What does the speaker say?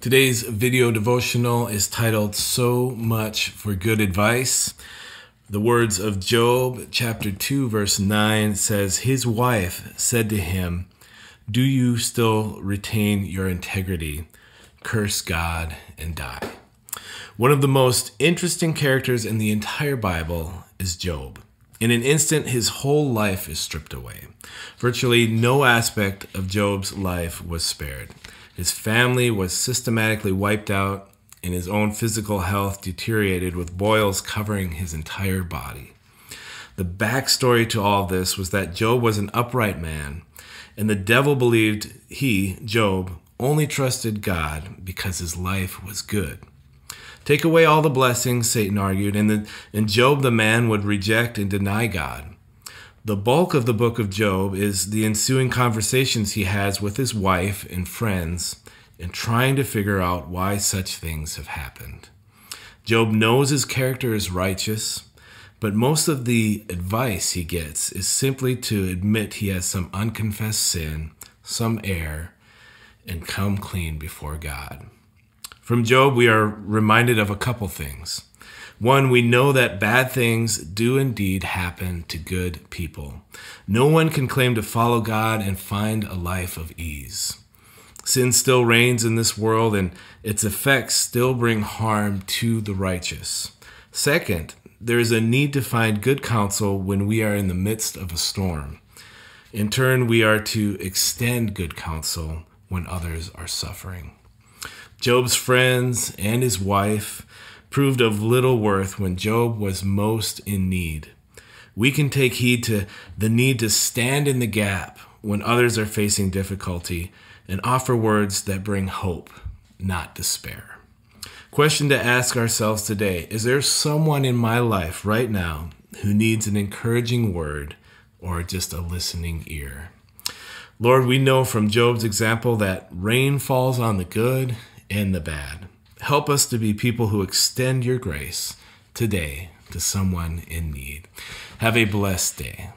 Today's video devotional is titled So Much for Good Advice. The words of Job, chapter 2, verse 9 says, His wife said to him, Do you still retain your integrity? Curse God and die. One of the most interesting characters in the entire Bible is Job. In an instant, his whole life is stripped away. Virtually no aspect of Job's life was spared. His family was systematically wiped out, and his own physical health deteriorated with boils covering his entire body. The backstory to all this was that Job was an upright man, and the devil believed he, Job, only trusted God because his life was good. Take away all the blessings, Satan argued, and, the, and Job the man would reject and deny God. The bulk of the book of Job is the ensuing conversations he has with his wife and friends and trying to figure out why such things have happened. Job knows his character is righteous, but most of the advice he gets is simply to admit he has some unconfessed sin, some error, and come clean before God. From Job, we are reminded of a couple things. One, we know that bad things do indeed happen to good people. No one can claim to follow God and find a life of ease. Sin still reigns in this world, and its effects still bring harm to the righteous. Second, there is a need to find good counsel when we are in the midst of a storm. In turn, we are to extend good counsel when others are suffering. Job's friends and his wife proved of little worth when Job was most in need. We can take heed to the need to stand in the gap when others are facing difficulty and offer words that bring hope, not despair. Question to ask ourselves today Is there someone in my life right now who needs an encouraging word or just a listening ear? Lord, we know from Job's example that rain falls on the good and the bad. Help us to be people who extend your grace today to someone in need. Have a blessed day.